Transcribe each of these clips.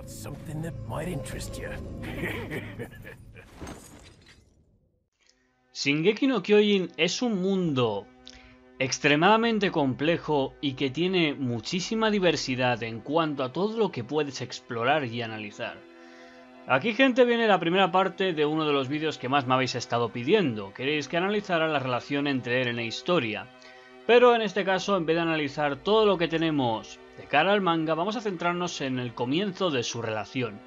got something that might interest you. Shingeki no Kyojin es un mundo extremadamente complejo y que tiene muchísima diversidad en cuanto a todo lo que puedes explorar y analizar. Aquí gente viene la primera parte de uno de los vídeos que más me habéis estado pidiendo, queréis que analizara la relación entre Eren e Historia. Pero en este caso, en vez de analizar todo lo que tenemos de cara al manga, vamos a centrarnos en el comienzo de su relación,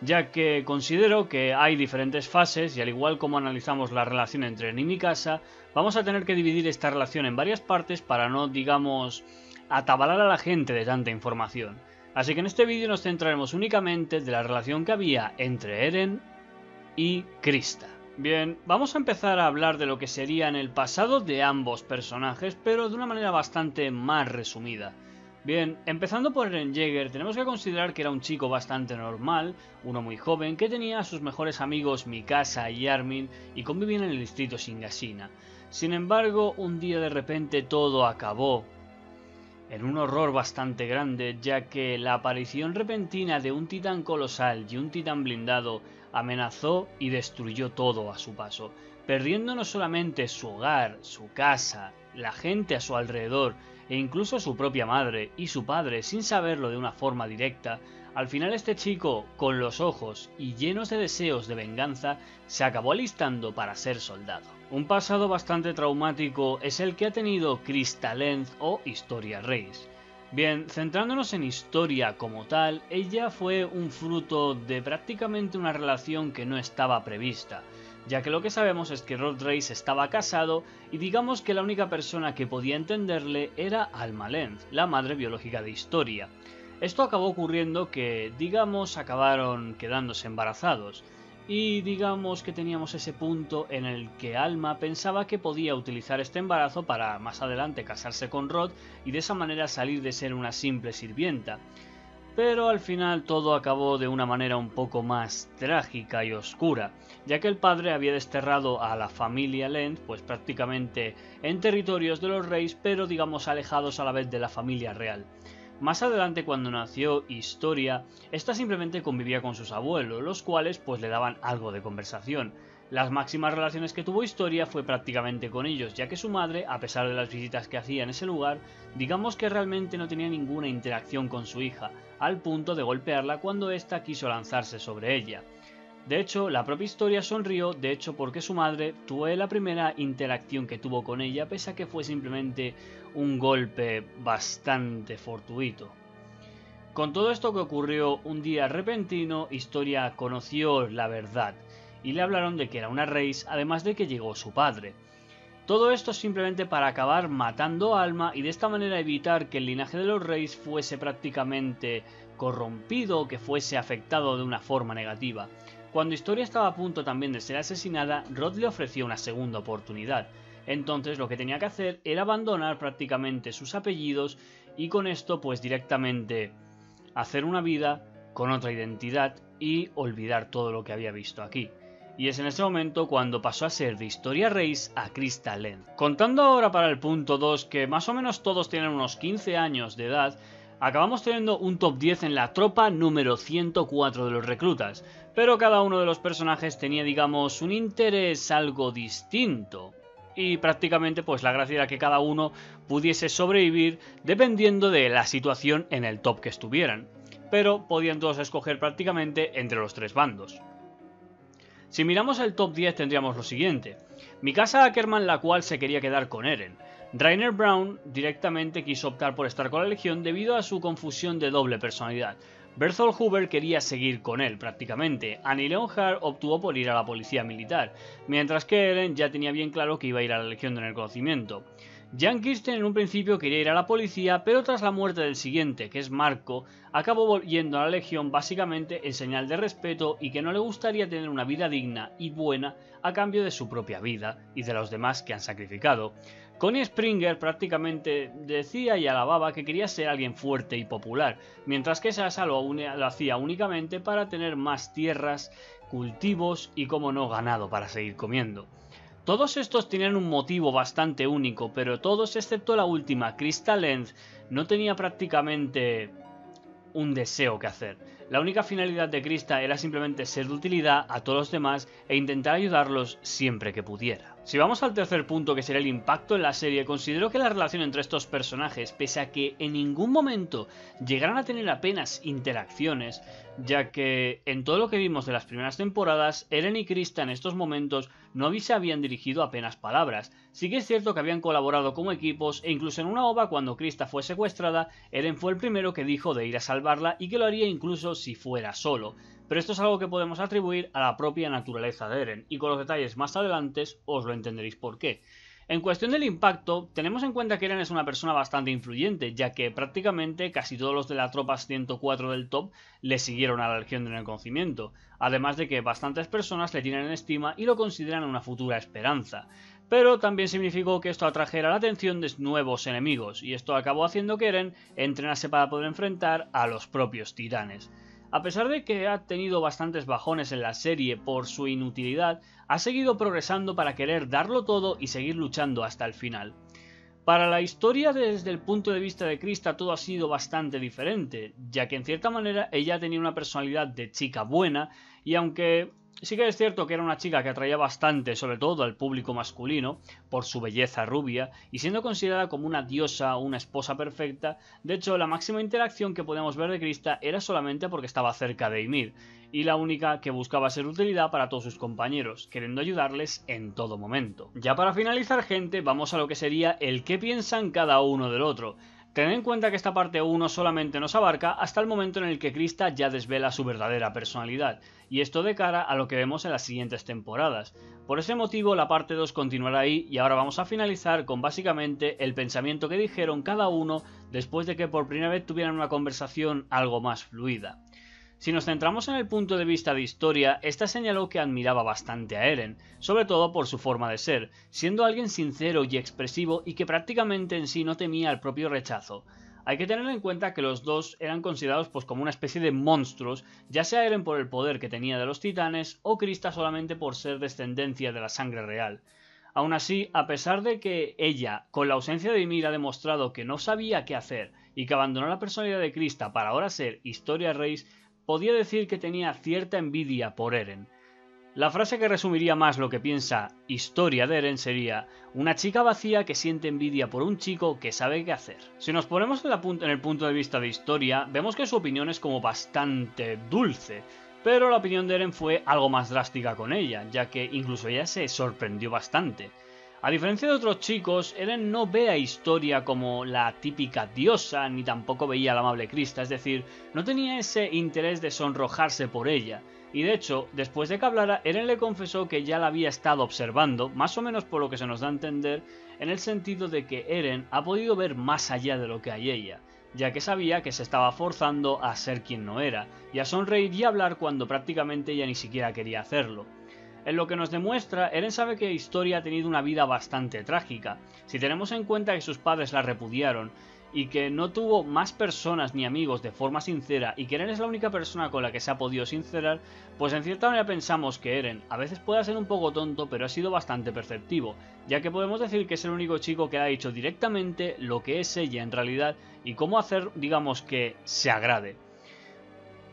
ya que considero que hay diferentes fases y al igual como analizamos la relación entre Eren y Mikasa, vamos a tener que dividir esta relación en varias partes para no, digamos, atabalar a la gente de tanta información. Así que en este vídeo nos centraremos únicamente de la relación que había entre Eren y Krista. Bien, vamos a empezar a hablar de lo que sería en el pasado de ambos personajes, pero de una manera bastante más resumida. Bien, empezando por Eren Jaeger, tenemos que considerar que era un chico bastante normal, uno muy joven, que tenía a sus mejores amigos Mikasa y Armin y convivían en el distrito Shingashina. Sin embargo, un día de repente todo acabó en un horror bastante grande, ya que la aparición repentina de un titán colosal y un titán blindado amenazó y destruyó todo a su paso, perdiendo no solamente su hogar, su casa, la gente a su alrededor, e incluso su propia madre y su padre sin saberlo de una forma directa, al final este chico, con los ojos y llenos de deseos de venganza, se acabó alistando para ser soldado. Un pasado bastante traumático es el que ha tenido Crystallenth o Historia Reis. Bien, centrándonos en historia como tal, ella fue un fruto de prácticamente una relación que no estaba prevista, ya que lo que sabemos es que Rod Reis estaba casado y digamos que la única persona que podía entenderle era Alma Lenz, la madre biológica de Historia. Esto acabó ocurriendo que, digamos, acabaron quedándose embarazados, y digamos que teníamos ese punto en el que Alma pensaba que podía utilizar este embarazo para más adelante casarse con Rod y de esa manera salir de ser una simple sirvienta. Pero al final todo acabó de una manera un poco más trágica y oscura, ya que el padre había desterrado a la familia Lent, pues prácticamente en territorios de los reyes, pero digamos alejados a la vez de la familia real. Más adelante cuando nació Historia, esta simplemente convivía con sus abuelos, los cuales pues le daban algo de conversación. Las máximas relaciones que tuvo Historia fue prácticamente con ellos, ya que su madre, a pesar de las visitas que hacía en ese lugar, digamos que realmente no tenía ninguna interacción con su hija, al punto de golpearla cuando ésta quiso lanzarse sobre ella. De hecho, la propia historia sonrió, de hecho porque su madre tuvo la primera interacción que tuvo con ella, pese a que fue simplemente un golpe bastante fortuito. Con todo esto que ocurrió un día repentino, Historia conoció la verdad, y le hablaron de que era una reis, además de que llegó su padre. Todo esto simplemente para acabar matando Alma y de esta manera evitar que el linaje de los reyes fuese prácticamente corrompido o que fuese afectado de una forma negativa. Cuando Historia estaba a punto también de ser asesinada, Rod le ofreció una segunda oportunidad. Entonces lo que tenía que hacer era abandonar prácticamente sus apellidos y con esto pues directamente hacer una vida con otra identidad y olvidar todo lo que había visto aquí. Y es en ese momento cuando pasó a ser de Historia Reis a Crystal End. Contando ahora para el punto 2 que más o menos todos tienen unos 15 años de edad, acabamos teniendo un top 10 en la tropa número 104 de los reclutas, pero cada uno de los personajes tenía digamos un interés algo distinto. Y prácticamente pues la gracia era que cada uno pudiese sobrevivir dependiendo de la situación en el top que estuvieran, pero podían todos escoger prácticamente entre los tres bandos. Si miramos el top 10 tendríamos lo siguiente. Mikasa Ackerman la cual se quería quedar con Eren, Rainer Brown directamente quiso optar por estar con la Legión debido a su confusión de doble personalidad. Berthold Hoover quería seguir con él prácticamente. Annie Leonhardt obtuvo por ir a la policía militar, mientras que Eren ya tenía bien claro que iba a ir a la Legión de Reconocimiento. Jan Kirsten en un principio quería ir a la policía, pero tras la muerte del siguiente, que es Marco, acabó volviendo a la Legión básicamente en señal de respeto y que no le gustaría tener una vida digna y buena a cambio de su propia vida y de los demás que han sacrificado. Connie Springer prácticamente decía y alababa que quería ser alguien fuerte y popular, mientras que Sasa lo, lo, hacía únicamente para tener más tierras, cultivos y, como no, ganado para seguir comiendo. Todos estos tenían un motivo bastante único, pero todos excepto la última, Crystal Lens, no tenía prácticamente un deseo que hacer. La única finalidad de Krista era simplemente ser de utilidad a todos los demás e intentar ayudarlos siempre que pudiera. Si vamos al tercer punto que sería el impacto en la serie, considero que la relación entre estos personajes, pese a que en ningún momento llegaran a tener apenas interacciones, ya que en todo lo que vimos de las primeras temporadas, Eren y Krista en estos momentos no se habían dirigido apenas palabras. Sí que es cierto que habían colaborado como equipos e incluso en una ova cuando Krista fue secuestrada, Eren fue el primero que dijo de ir a salvarla y que lo haría incluso si fuera solo pero esto es algo que podemos atribuir a la propia naturaleza de Eren, y con los detalles más adelante os lo entenderéis por qué. En cuestión del impacto, tenemos en cuenta que Eren es una persona bastante influyente, ya que prácticamente casi todos los de la tropa 104 del top le siguieron a la Legión del Reconocimiento, además de que bastantes personas le tienen en estima y lo consideran una futura esperanza. Pero también significó que esto atrajera la atención de nuevos enemigos, y esto acabó haciendo que Eren entrenase para poder enfrentar a los propios titanes. A pesar de que ha tenido bastantes bajones en la serie por su inutilidad, ha seguido progresando para querer darlo todo y seguir luchando hasta el final. Para la historia desde el punto de vista de Krista todo ha sido bastante diferente, ya que en cierta manera ella tenía una personalidad de chica buena y aunque Sí que es cierto que era una chica que atraía bastante, sobre todo al público masculino, por su belleza rubia, y siendo considerada como una diosa o una esposa perfecta, de hecho la máxima interacción que podemos ver de Krista era solamente porque estaba cerca de Ymir, y la única que buscaba ser utilidad para todos sus compañeros, queriendo ayudarles en todo momento. Ya para finalizar gente, vamos a lo que sería el qué piensan cada uno del otro. Tened en cuenta que esta parte 1 solamente nos abarca hasta el momento en el que Krista ya desvela su verdadera personalidad, y esto de cara a lo que vemos en las siguientes temporadas. Por ese motivo la parte 2 continuará ahí y ahora vamos a finalizar con básicamente el pensamiento que dijeron cada uno después de que por primera vez tuvieran una conversación algo más fluida. Si nos centramos en el punto de vista de historia, esta señaló que admiraba bastante a Eren, sobre todo por su forma de ser, siendo alguien sincero y expresivo y que prácticamente en sí no temía el propio rechazo. Hay que tener en cuenta que los dos eran considerados pues como una especie de monstruos, ya sea Eren por el poder que tenía de los titanes o Krista solamente por ser descendencia de la sangre real. Aún así, a pesar de que ella, con la ausencia de Ymir, ha demostrado que no sabía qué hacer y que abandonó la personalidad de Krista para ahora ser Historia Reis, podía decir que tenía cierta envidia por Eren. La frase que resumiría más lo que piensa Historia de Eren sería una chica vacía que siente envidia por un chico que sabe qué hacer. Si nos ponemos en, en el punto de vista de Historia, vemos que su opinión es como bastante dulce, pero la opinión de Eren fue algo más drástica con ella, ya que incluso ella se sorprendió bastante. A diferencia de otros chicos, Eren no ve a Historia como la típica diosa, ni tampoco veía a la amable Krista, es decir, no tenía ese interés de sonrojarse por ella. Y de hecho, después de que hablara, Eren le confesó que ya la había estado observando, más o menos por lo que se nos da a entender, en el sentido de que Eren ha podido ver más allá de lo que hay ella, ya que sabía que se estaba forzando a ser quien no era, y a sonreír y hablar cuando prácticamente ella ni siquiera quería hacerlo. En lo que nos demuestra, Eren sabe que Historia ha tenido una vida bastante trágica. Si tenemos en cuenta que sus padres la repudiaron y que no tuvo más personas ni amigos de forma sincera y que Eren es la única persona con la que se ha podido sincerar, pues en cierta manera pensamos que Eren a veces puede ser un poco tonto pero ha sido bastante perceptivo, ya que podemos decir que es el único chico que ha dicho directamente lo que es ella en realidad y cómo hacer digamos que se agrade.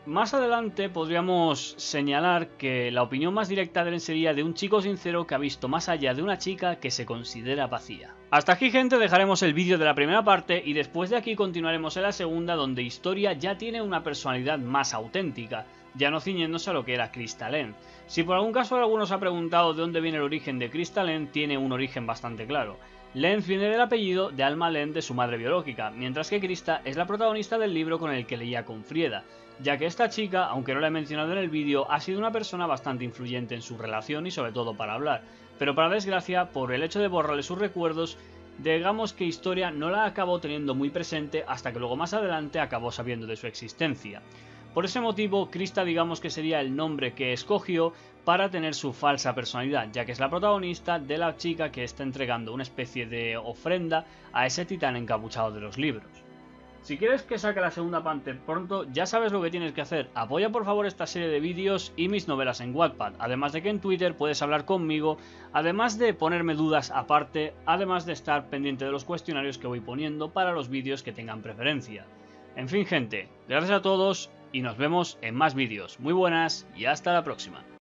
Más adelante podríamos señalar que la opinión más directa de Eren sería de un chico sincero que ha visto más allá de una chica que se considera vacía. Hasta aquí gente dejaremos el vídeo de la primera parte y después de aquí continuaremos en la segunda donde Historia ya tiene una personalidad más auténtica, ya no ciñéndose a lo que era Crystalline. Si por algún caso alguno se ha preguntado de dónde viene el origen de Crystalline, tiene un origen bastante claro. Lenz viene del apellido de Alma Lenz de su madre biológica, mientras que Krista es la protagonista del libro con el que leía con Frieda, ya que esta chica, aunque no la he mencionado en el vídeo, ha sido una persona bastante influyente en su relación y sobre todo para hablar, pero para desgracia, por el hecho de borrarle sus recuerdos, digamos que Historia no la acabó teniendo muy presente hasta que luego más adelante acabó sabiendo de su existencia. Por ese motivo, Krista digamos que sería el nombre que escogió para tener su falsa personalidad, ya que es la protagonista de la chica que está entregando una especie de ofrenda a ese titán encapuchado de los libros. Si quieres que saque la segunda parte pronto, ya sabes lo que tienes que hacer. Apoya por favor esta serie de vídeos y mis novelas en Wattpad. Además de que en Twitter puedes hablar conmigo, además de ponerme dudas aparte, además de estar pendiente de los cuestionarios que voy poniendo para los vídeos que tengan preferencia. En fin gente, gracias a todos y nos vemos en más vídeos. Muy buenas y hasta la próxima.